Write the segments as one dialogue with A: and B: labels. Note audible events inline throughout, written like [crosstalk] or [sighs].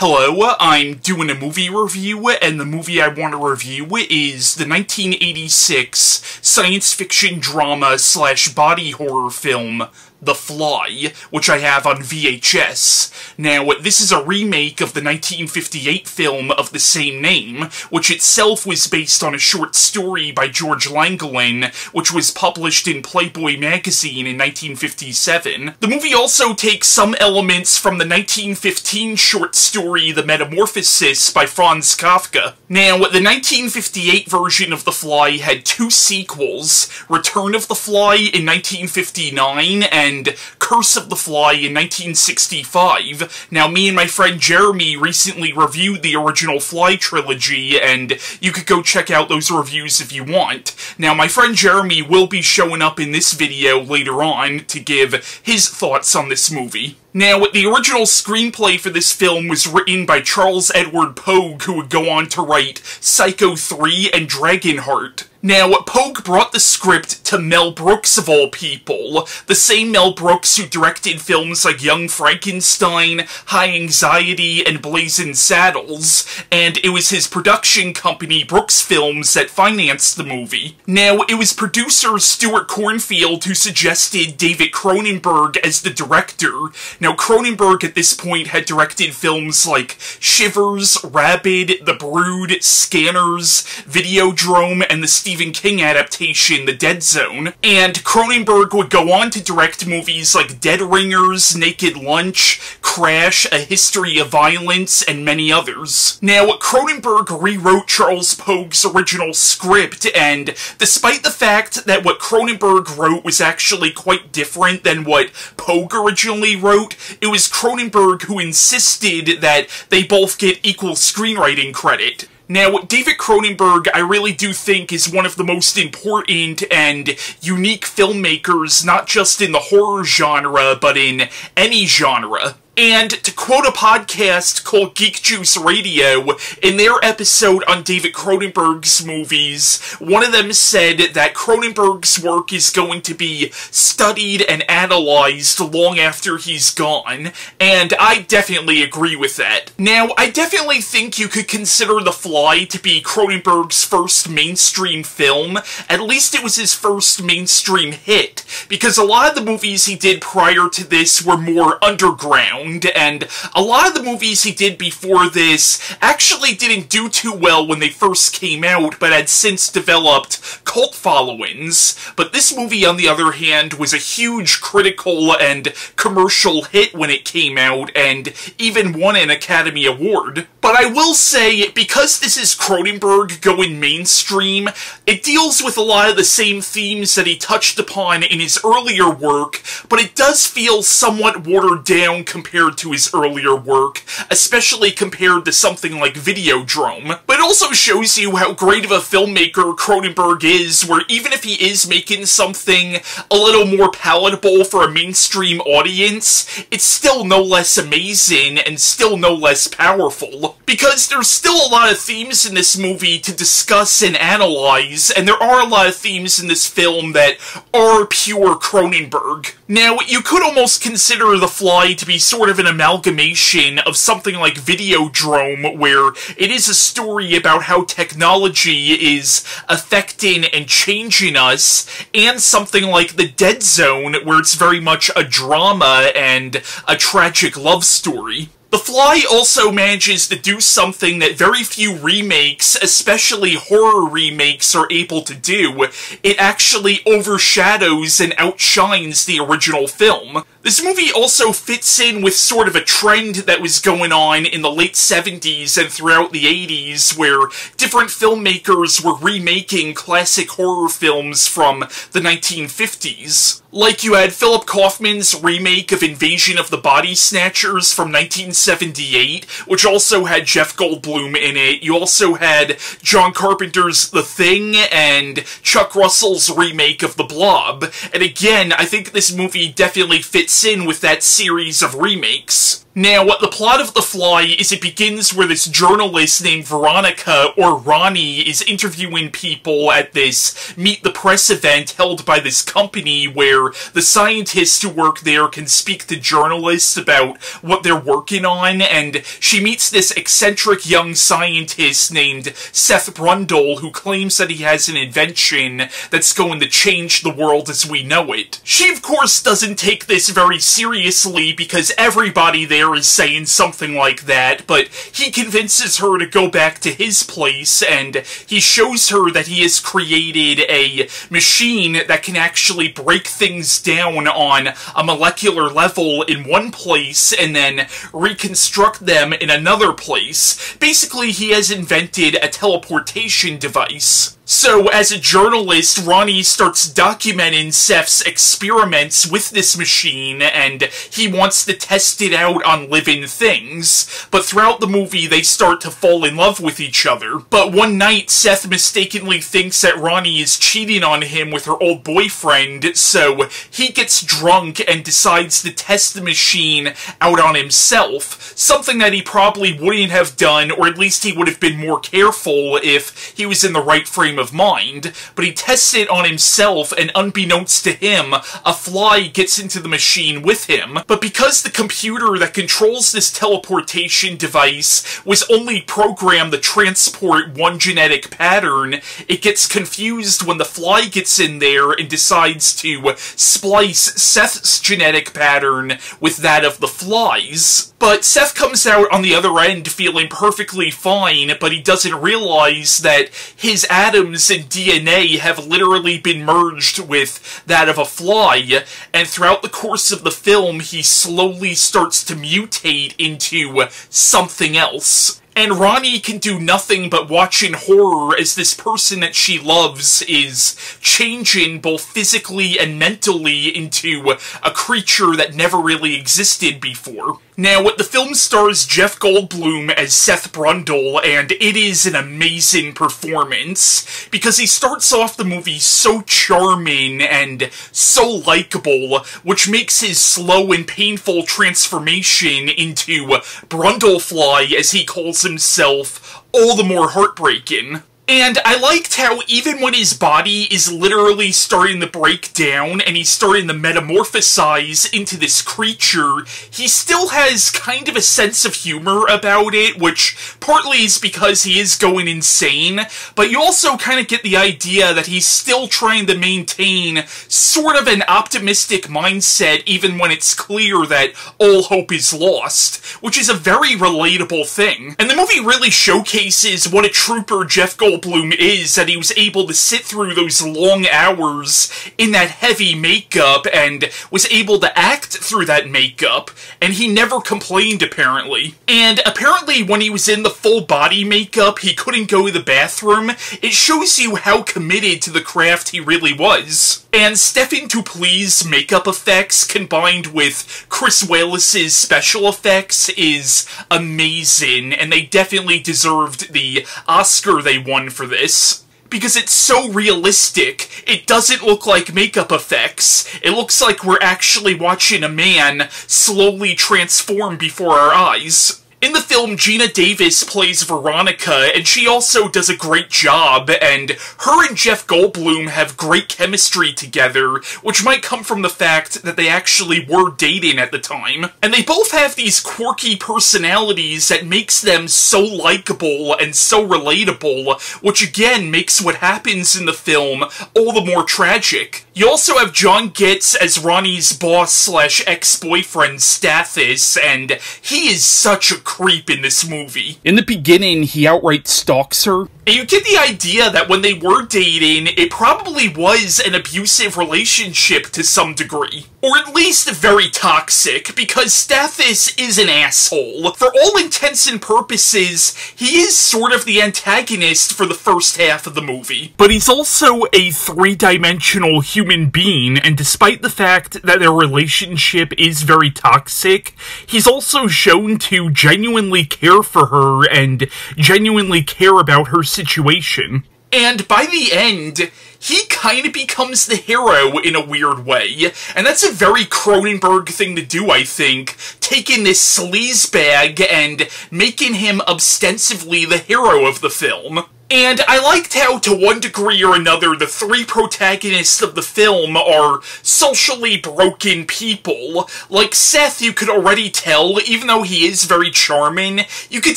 A: Hello, I'm doing a movie review, and the movie I want to review is the 1986 science fiction drama slash body horror film, the Fly, which I have on VHS. Now, this is a remake of the 1958 film of the same name, which itself was based on a short story by George Langelaan, which was published in Playboy magazine in 1957. The movie also takes some elements from the 1915 short story The Metamorphosis by Franz Kafka. Now, the 1958 version of The Fly had two sequels, Return of the Fly in 1959 and and Curse of the Fly in 1965. Now, me and my friend Jeremy recently reviewed the original Fly trilogy, and you could go check out those reviews if you want. Now, my friend Jeremy will be showing up in this video later on to give his thoughts on this movie. Now, the original screenplay for this film was written by Charles Edward Pogue, who would go on to write Psycho 3 and Dragonheart. Now, Pogue brought the script to Mel Brooks of all people, the same Mel Brooks who directed films like Young Frankenstein, High Anxiety, and Blazing Saddles, and it was his production company, Brooks Films, that financed the movie. Now, it was producer Stuart Cornfeld who suggested David Cronenberg as the director. Now, Cronenberg at this point had directed films like Shivers, Rabid, The Brood, Scanners, Videodrome, and the Stephen King adaptation, The Dead Zone, and Cronenberg would go on to direct movies like Dead Ringers, Naked Lunch, Crash, A History of Violence, and many others. Now, Cronenberg rewrote Charles Pogue's original script, and despite the fact that what Cronenberg wrote was actually quite different than what Pogue originally wrote, it was Cronenberg who insisted that they both get equal screenwriting credit. Now, David Cronenberg, I really do think is one of the most important and unique filmmakers, not just in the horror genre, but in any genre. And to quote a podcast called Geek Juice Radio, in their episode on David Cronenberg's movies, one of them said that Cronenberg's work is going to be studied and analyzed long after he's gone, and I definitely agree with that. Now, I definitely think you could consider The Fly to be Cronenberg's first mainstream film. At least it was his first mainstream hit, because a lot of the movies he did prior to this were more underground and a lot of the movies he did before this actually didn't do too well when they first came out, but had since developed cult followings. But this movie, on the other hand, was a huge critical and commercial hit when it came out, and even won an Academy Award. But I will say, because this is Cronenberg going mainstream, it deals with a lot of the same themes that he touched upon in his earlier work, but it does feel somewhat watered down compared compared to his earlier work, especially compared to something like Videodrome. But it also shows you how great of a filmmaker Cronenberg is, where even if he is making something a little more palatable for a mainstream audience, it's still no less amazing and still no less powerful. Because there's still a lot of themes in this movie to discuss and analyze, and there are a lot of themes in this film that are pure Cronenberg. Now, you could almost consider The Fly to be sort of an amalgamation of something like Videodrome, where it is a story about how technology is affecting and changing us, and something like The Dead Zone, where it's very much a drama and a tragic love story. The Fly also manages to do something that very few remakes, especially horror remakes, are able to do. It actually overshadows and outshines the original film. This movie also fits in with sort of a trend that was going on in the late 70s and throughout the 80s, where different filmmakers were remaking classic horror films from the 1950s. Like you had Philip Kaufman's remake of Invasion of the Body Snatchers from 1978, which also had Jeff Goldblum in it. You also had John Carpenter's The Thing and Chuck Russell's remake of The Blob. And again, I think this movie definitely fits in with that series of remakes. Now, what the plot of The Fly is it begins where this journalist named Veronica, or Ronnie, is interviewing people at this Meet the Press event held by this company where the scientists who work there can speak to journalists about what they're working on, and she meets this eccentric young scientist named Seth Brundle who claims that he has an invention that's going to change the world as we know it. She, of course, doesn't take this very seriously because everybody there is saying something like that, but he convinces her to go back to his place and he shows her that he has created a machine that can actually break things down on a molecular level in one place and then reconstruct them in another place. Basically, he has invented a teleportation device. So, as a journalist, Ronnie starts documenting Seth's experiments with this machine, and he wants to test it out on living things. But throughout the movie, they start to fall in love with each other. But one night, Seth mistakenly thinks that Ronnie is cheating on him with her old boyfriend, so he gets drunk and decides to test the machine out on himself. Something that he probably wouldn't have done, or at least he would have been more careful if he was in the right frame of mind, but he tests it on himself, and unbeknownst to him, a fly gets into the machine with him. But because the computer that controls this teleportation device was only programmed to transport one genetic pattern, it gets confused when the fly gets in there and decides to splice Seth's genetic pattern with that of the fly's. But Seth comes out on the other end feeling perfectly fine, but he doesn't realize that his atoms and DNA have literally been merged with that of a fly, and throughout the course of the film, he slowly starts to mutate into something else. And Ronnie can do nothing but watch in horror as this person that she loves is changing both physically and mentally into a creature that never really existed before. Now, the film stars Jeff Goldblum as Seth Brundle, and it is an amazing performance, because he starts off the movie so charming and so likable, which makes his slow and painful transformation into Brundlefly, as he calls himself, all the more heartbreaking. And I liked how even when his body is literally starting to break down and he's starting to metamorphosize into this creature, he still has kind of a sense of humor about it, which partly is because he is going insane, but you also kind of get the idea that he's still trying to maintain sort of an optimistic mindset even when it's clear that all hope is lost, which is a very relatable thing. And the movie really showcases what a trooper Jeff Gold Goldblum is that he was able to sit through those long hours in that heavy makeup and was able to act through that makeup, and he never complained apparently. And apparently when he was in the full body makeup, he couldn't go to the bathroom. It shows you how committed to the craft he really was. And Stephan Dupuis's makeup effects combined with Chris Walas's special effects is amazing, and they definitely deserved the Oscar they won for this because it's so realistic. It doesn't look like makeup effects. It looks like we're actually watching a man slowly transform before our eyes. In the film, Geena Davis plays Veronica, and she also does a great job, and her and Jeff Goldblum have great chemistry together, which might come from the fact that they actually were dating at the time. And they both have these quirky personalities that makes them so likable and so relatable, which again makes what happens in the film all the more tragic. You also have John Getz as Ronnie's boss slash ex-boyfriend Stathis, and he is such a creep in this movie. In the beginning, he outright stalks her. And you get the idea that when they were dating, it probably was an abusive relationship to some degree. Or at least very toxic, because Stathis is an asshole. For all intents and purposes, he is sort of the antagonist for the first half of the movie. But he's also a three-dimensional human being, and despite the fact that their relationship is very toxic, he's also shown to genuinely care for her and genuinely care about her situation. And by the end, he kind of becomes the hero in a weird way. And that's a very Cronenberg thing to do, I think. Taking this sleazebag and making him ostensibly the hero of the film. And I liked how, to one degree or another, the three protagonists of the film are socially broken people. Like Seth, you could already tell, even though he is very charming, you could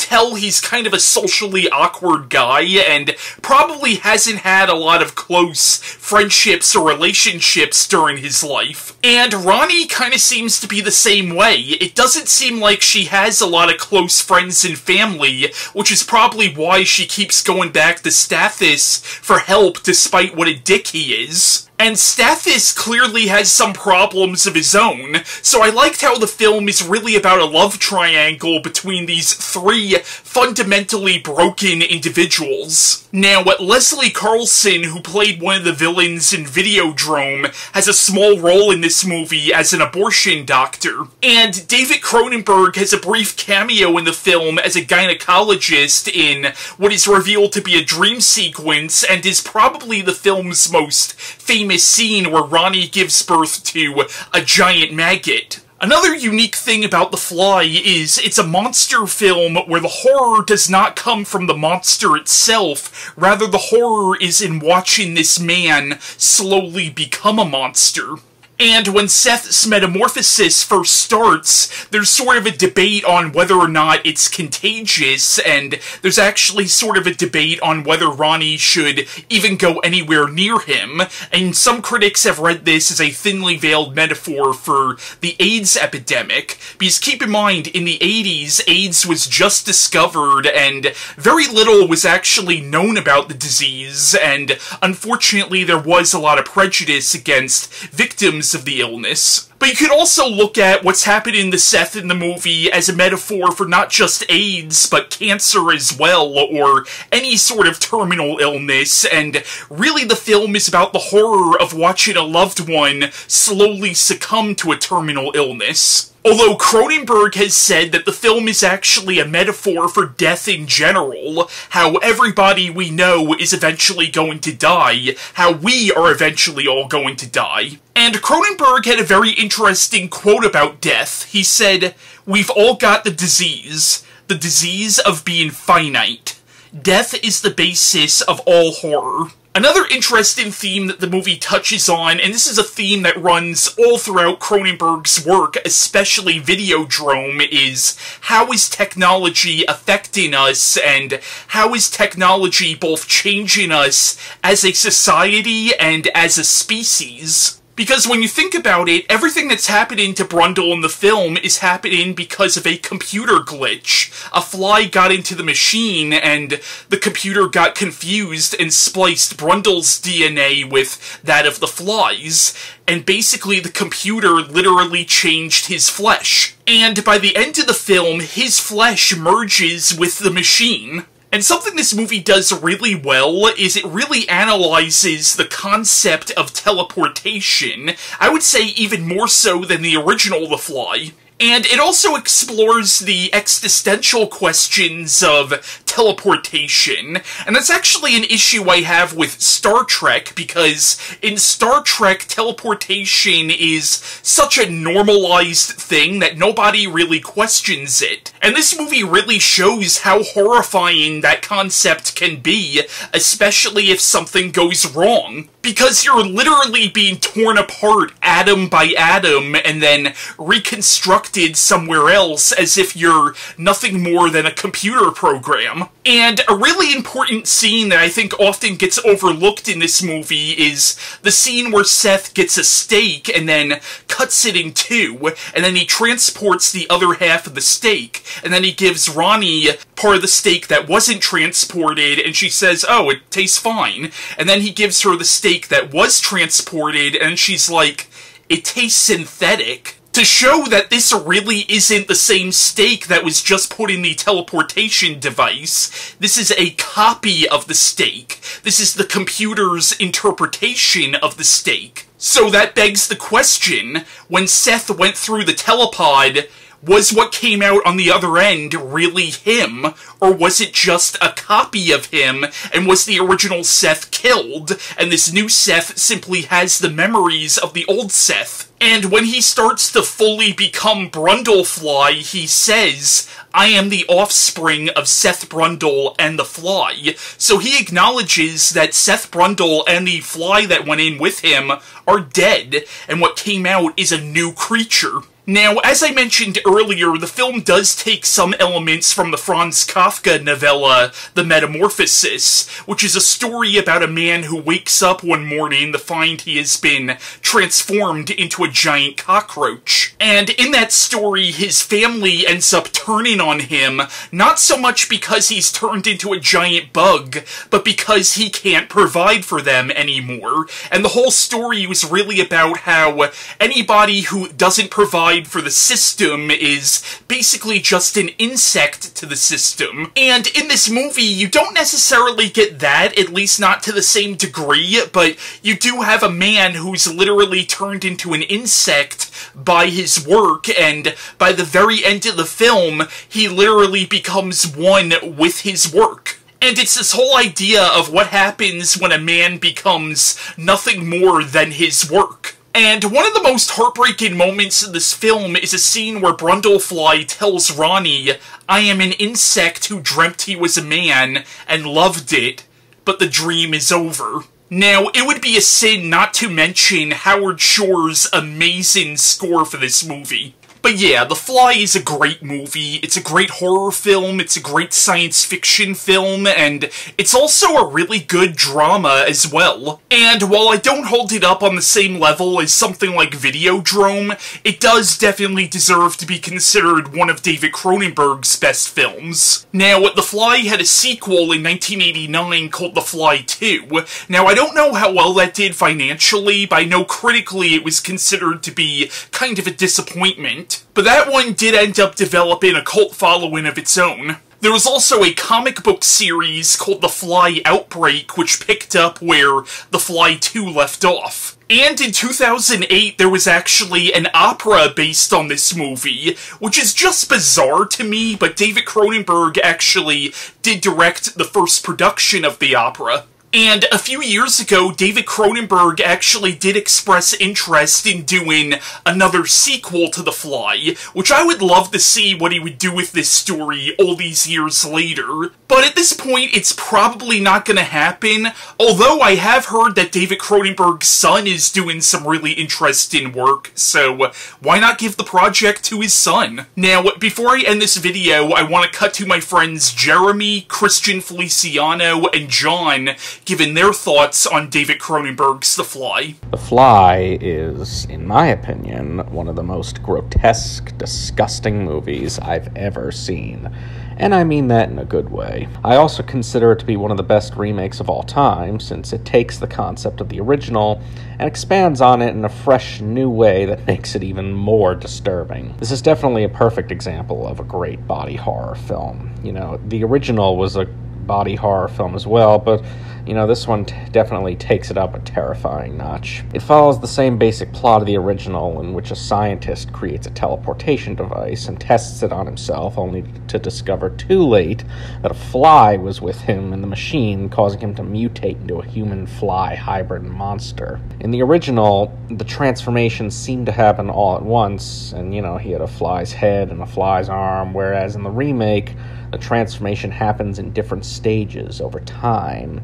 A: tell he's kind of a socially awkward guy and probably hasn't had a lot of close friendships or relationships during his life. And Ronnie kind of seems to be the same way. It doesn't seem like she has a lot of close friends and family, which is probably why she keeps going back back to Stathis for help despite what a dick he is. And Stathis clearly has some problems of his own, so I liked how the film is really about a love triangle between these three fundamentally broken individuals. Now, Leslie Carlson, who played one of the villains in Videodrome, has a small role in this movie as an abortion doctor. And David Cronenberg has a brief cameo in the film as a gynecologist in what is revealed to be a dream sequence and is probably the film's most famous famous scene where Ronnie gives birth to a giant maggot. Another unique thing about The Fly is it's a monster film where the horror does not come from the monster itself, rather the horror is in watching this man slowly become a monster. And when Seth's metamorphosis first starts, there's sort of a debate on whether or not it's contagious, and there's actually sort of a debate on whether Ronnie should even go anywhere near him. And some critics have read this as a thinly veiled metaphor for the AIDS epidemic, because keep in mind, in the 80s, AIDS was just discovered, and very little was actually known about the disease, and unfortunately there was a lot of prejudice against victims of the illness. But you could also look at what's happening to Seth in the movie as a metaphor for not just AIDS, but cancer as well, or any sort of terminal illness, and really the film is about the horror of watching a loved one slowly succumb to a terminal illness. Although Cronenberg has said that the film is actually a metaphor for death in general, how everybody we know is eventually going to die, how we are eventually all going to die. And Cronenberg had a very interesting quote about death. He said, We've all got the disease, the disease of being finite. Death is the basis of all horror. Another interesting theme that the movie touches on, and this is a theme that runs all throughout Cronenberg's work, especially Videodrome, is how is technology affecting us, and how is technology both changing us as a society and as a species? Because when you think about it, everything that's happening to Brundle in the film is happening because of a computer glitch. A fly got into the machine and the computer got confused and spliced Brundle's DNA with that of the fly's. And basically the computer literally changed his flesh. And by the end of the film, his flesh merges with the machine. And something this movie does really well is it really analyzes the concept of teleportation, I would say even more so than the original The Fly. And it also explores the existential questions of teleportation, and that's actually an issue I have with Star Trek, because in Star Trek, teleportation is such a normalized thing that nobody really questions it. And this movie really shows how horrifying that concept can be, especially if something goes wrong. Because you're literally being torn apart atom by atom and then reconstructed somewhere else as if you're nothing more than a computer program. And a really important scene that I think often gets overlooked in this movie is the scene where Seth gets a steak and then cuts it in two, and then he transports the other half of the steak, and then he gives Ronnie part of the steak that wasn't transported, and she says, oh, it tastes fine. And then he gives her the steak that was transported, and she's like, it tastes synthetic to show that this really isn't the same steak that was just put in the teleportation device. This is a copy of the steak. This is the computer's interpretation of the steak. So that begs the question, when Seth went through the telepod, Was what came out on the other end really him, or was it just a copy of him, and was the original Seth killed, and this new Seth simply has the memories of the old Seth? And when he starts to fully become Brundlefly, he says, I am the offspring of Seth Brundle and the Fly. So he acknowledges that Seth Brundle and the Fly that went in with him are dead, and what came out is a new creature. Now, as I mentioned earlier, the film does take some elements from the Franz Kafka novella, The Metamorphosis, which is a story about a man who wakes up one morning to find he has been transformed into a giant cockroach. And in that story, his family ends up turning on him, not so much because he's turned into a giant bug, but because he can't provide for them anymore. And the whole story was really about how anybody who doesn't provide for the system is basically just an insect to the system. And in this movie, you don't necessarily get that, at least not to the same degree, but you do have a man who's literally turned into an insect by his work, and by the very end of the film, he literally becomes one with his work. And it's this whole idea of what happens when a man becomes nothing more than his work. And one of the most heartbreaking moments in this film is a scene where Brundlefly tells Ronnie, I am an insect who dreamt he was a man and loved it, but the dream is over. Now, it would be a sin not to mention Howard Shore's amazing score for this movie. But yeah, The Fly is a great movie, it's a great horror film, it's a great science fiction film, and it's also a really good drama as well. And while I don't hold it up on the same level as something like Videodrome, it does definitely deserve to be considered one of David Cronenberg's best films. Now, The Fly had a sequel in 1989 called The Fly 2. Now, I don't know how well that did financially, but I know critically it was considered to be kind of a disappointment. But that one did end up developing a cult following of its own. There was also a comic book series called The Fly Outbreak, which picked up where The Fly 2 left off. And in 2008, there was actually an opera based on this movie, which is just bizarre to me, but David Cronenberg actually did direct the first production of the opera. And a few years ago, David Cronenberg actually did express interest in doing another sequel to The Fly, which I would love to see what he would do with this story all these years later. But at this point, it's probably not to happen, although I have heard that David Cronenberg's son is doing some really interesting work, so why not give the project to his son? Now, before I end this video, I want to cut to my friends Jeremy, Christian Feliciano, and John given their thoughts on David Cronenberg's The Fly.
B: The Fly is, in my opinion, one of the most grotesque, disgusting movies I've ever seen. And I mean that in a good way. I also consider it to be one of the best remakes of all time, since it takes the concept of the original and expands on it in a fresh, new way that [laughs] makes it even more disturbing. This is definitely a perfect example of a great body horror film. You know, the original was a body horror film as well, but you know, this one t- definitely takes it up a terrifying notch. It follows the same basic plot of the original, in which a scientist creates a teleportation device and tests it on himself, only to discover too late that a fly was with him in the machine, causing him to mutate into a human fly hybrid monster. In the original, the transformation seemed to happen all at once, and you know, he had a fly's head and a fly's arm, whereas in the remake, the transformation happens in different stages over time.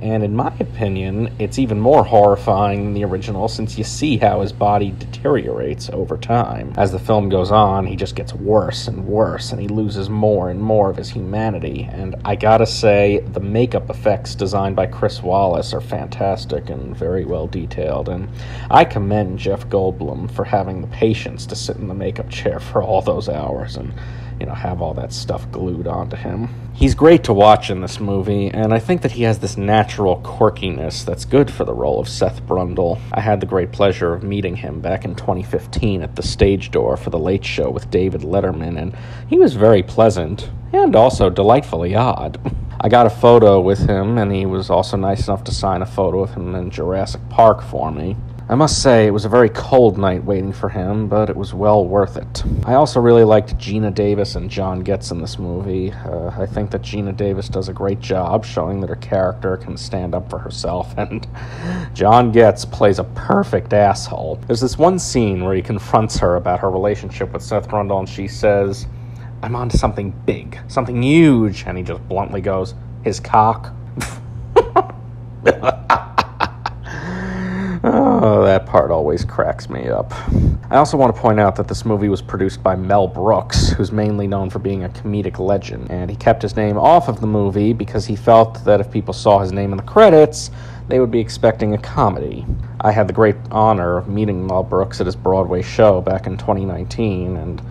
B: And in my opinion, it's even more horrifying than the original since you see how his body deteriorates over time. As the film goes on, he just gets worse and worse, and he loses more and more of his humanity. And I gotta say, the makeup effects designed by Chris Walas are fantastic and very well detailed. And I commend Jeff Goldblum for having the patience to sit in the makeup chair for all those hours and you know, have all that stuff glued onto him. He's great to watch in this movie, and I think that he has this natural quirkiness that's good for the role of Seth Brundle. I had the great pleasure of meeting him back in 2015 at the stage door for The Late Show with David Letterman, and he was very pleasant and also delightfully odd. [laughs] I got a photo with him, and he was also nice enough to sign a photo of him in Jurassic Park for me. I must say, it was a very cold night waiting for him, but it was well worth it. I also really liked Geena Davis and John Getz in this movie. Uh, I think that Geena Davis does a great job showing that her character can stand up for herself, [laughs] and John Getz plays a perfect asshole. There's this one scene where he confronts her about her relationship with Seth Brundle, and she says, I'm on to something big, something huge, and he just bluntly goes, his cock. [laughs] [laughs] Oh, that part always cracks me up. I also want to point out that this movie was produced by Mel Brooks, who's mainly known for being a comedic legend, and he kept his name off of the movie because he felt that if people saw his name in the credits, they would be expecting a comedy. I had the great honor of meeting Mel Brooks at his Broadway show back in 2019, and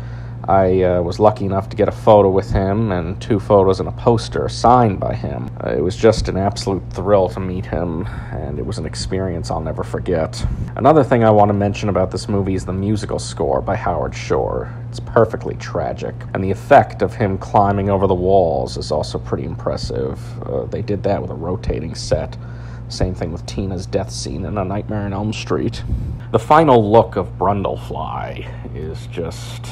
B: I uh, was lucky enough to get a photo with him and two photos and a poster signed by him. Uh, it was just an absolute thrill to meet him, and it was an experience I'll never forget. Another thing I want to mention about this movie is the musical score by Howard Shore. It's perfectly tragic, and the effect of him climbing over the walls is also pretty impressive. Uh, they did that with a rotating set. Same thing with Tina's death scene in A Nightmare on Elm Street. The final look of Brundlefly is just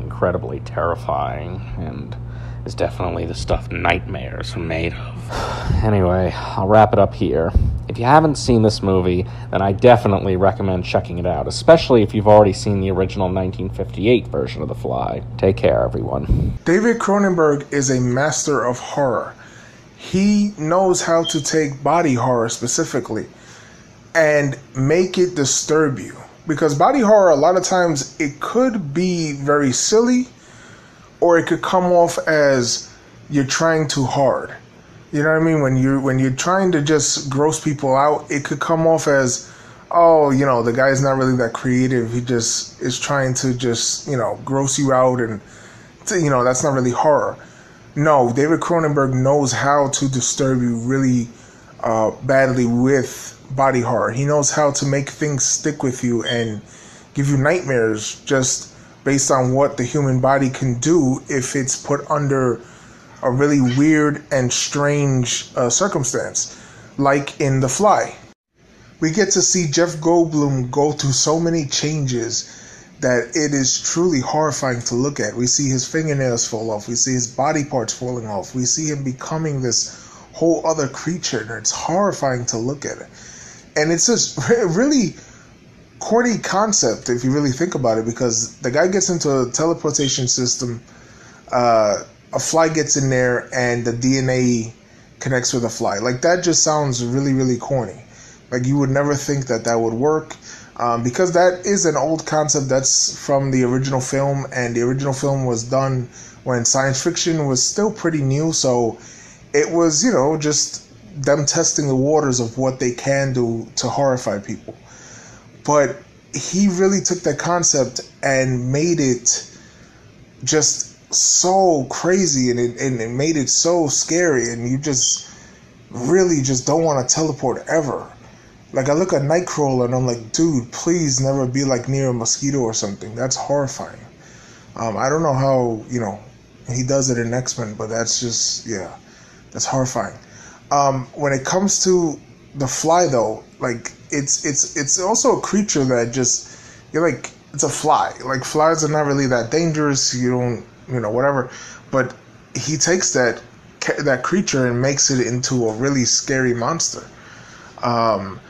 B: incredibly terrifying and is definitely the stuff nightmares are made of. [sighs] anyway, I'll wrap it up here. If you haven't seen this movie, then I definitely recommend checking it out, especially if you've already seen the original 1958 version of The Fly. Take care, everyone.
C: David Cronenberg is a master of horror. He knows how to take body horror specifically and make it disturb you because body horror a lot of times it could be very silly or it could come off as you're trying too hard. You know what i mean? When you're when you're trying to just gross people out it could come off as oh you know the guy's not really that creative. He just is trying to just you know gross you out and you know that's not really horror. No david cronenberg knows how to disturb you really uh, badly with body horror. He knows how to make things stick with you and give you nightmares just based on what the human body can do if it's put under a really weird and strange uh, circumstance, like in The Fly. We get to see Jeff Goldblum go through so many changes that it is truly horrifying to look at. We see his fingernails fall off, we see his body parts falling off, we see him becoming this whole other creature, and it's horrifying to look at it and it's just [laughs] really corny concept if you really think about it because the guy gets into a teleportation system uh, a fly gets in there and the dna connects with a fly. Like that just sounds really really corny. Like you would never think that that would work um, because that is an old concept that's from the original film and the original film was done when science fiction was still pretty new. So it was you know just them testing the waters of what they can do to horrify people. But he really took that concept and made it just so crazy and it, and it made it so scary and you just really just don't want to teleport ever. Like I look at Nightcrawler and I'm like, dude, please never be like near a mosquito or something. That's horrifying. Um, I don't know how you know he does it in X Men, but that's just yeah, that's horrifying. Um, when it comes to the fly, though, like it's it's it's also a creature that just you're like it's a fly. Like flies are not really that dangerous. You don't you know whatever, but he takes that that creature and makes it into a really scary monster. Um,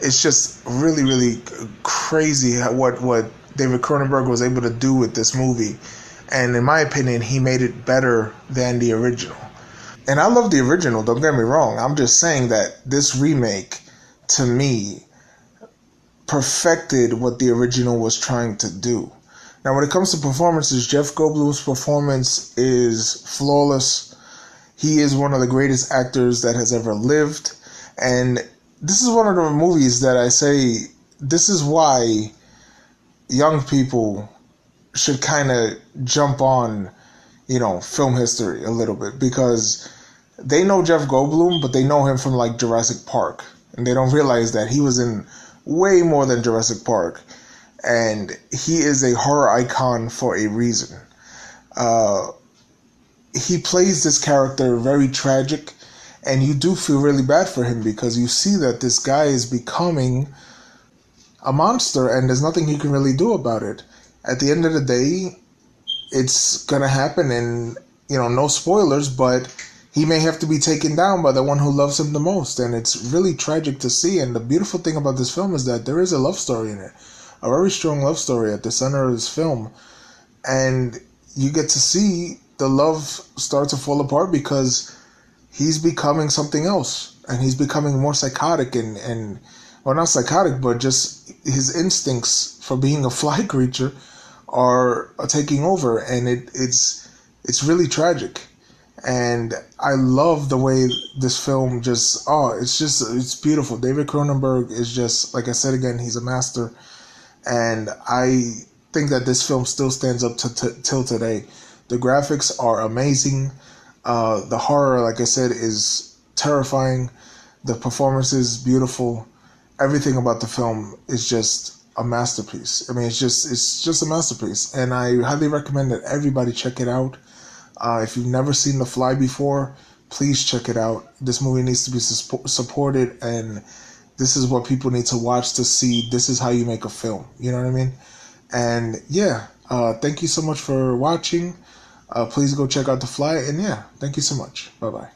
C: it's just really really crazy what what David Cronenberg was able to do with this movie, and in my opinion, he made it better than the original and I love the original, don't get me wrong. I'm just saying that this remake, to me, perfected what the original was trying to do. Now, when it comes to performances, Jeff Goldblum's performance is flawless. He is one of the greatest actors that has ever lived. And this is one of the movies that I say this is why young people should kind of jump on, you know, film history a little bit because they know Jeff Goldblum, but they know him from like Jurassic Park, and they don't realize that he was in way more than Jurassic Park, and he is a horror icon for a reason. Uh, he plays this character very tragic, and you do feel really bad for him because you see that this guy is becoming. a monster, and there's nothing he can really do about it. At the end of the day, it's gonna happen, and you know, no spoilers, but he may have to be taken down by the one who loves him the most, and it's really tragic to see. And the beautiful thing about this film is that there is a love story in it, a very strong love story at the center of this film, and you get to see the love start to fall apart because he's becoming something else, and he's becoming more psychotic and and well, not psychotic, but just his instincts for being a [laughs] fly creature are, are taking over, and it it's it's really tragic and I love the way this film just oh it's just it's beautiful. David Cronenberg is just like I said again, he's a master, and I think that this film still stands up to, to till today. The graphics are amazing. Uh, the horror, like I said, is terrifying. The performance is beautiful. Everything about the film is just a masterpiece. I mean, it's just it's just a masterpiece, and I highly recommend that everybody check it out. Uh, if you've never seen The Fly before, please check it out. This movie needs to be su- supported, and this is what people need to watch to see. This is how you make a film. You know what I mean? And yeah, uh, thank you so much for watching. Uh, please go check out The Fly, and yeah, thank you so much. Bye bye.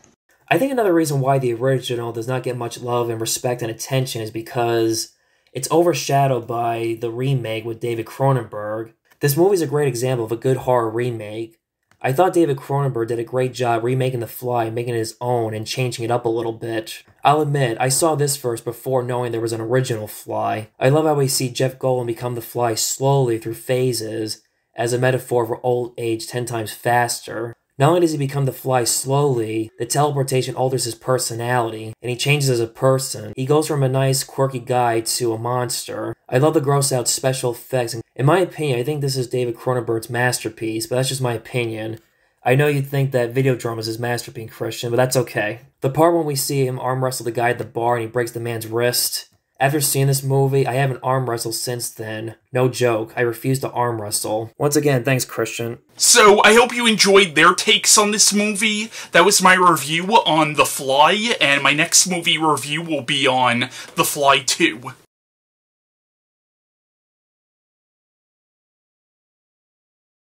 D: I think another reason why the original does not get much love and respect and attention is because it's overshadowed by the remake with David Cronenberg. This movie is a great example of a good horror remake I thought David Cronenberg did a great job remaking The Fly, making it his own, and changing it up a little bit. I'll admit, I saw this first before knowing there was an original Fly. I love how we see Jeff Goldblum become the Fly slowly through phases, as a metaphor for old age ten times faster. Not only does he become the fly slowly, the teleportation alters his personality, and he changes as a person. He goes from a nice, quirky guy to a monster. I love the gross out special effects. In my opinion, I think this is David Cronenberg's masterpiece, but that's just my opinion. I know you'd think that video Videodrome is his masterpiece, Christian, but that's okay. The part when we see him arm wrestle the guy at the bar and he breaks the man's wrist, after seeing this movie, I haven't arm wrestled since then. No joke, I refuse to arm wrestle. Once again, thanks, Christian.
A: So, I hope you enjoyed their takes on this movie. That was my review on The Fly, and my next movie review will be on The Fly 2.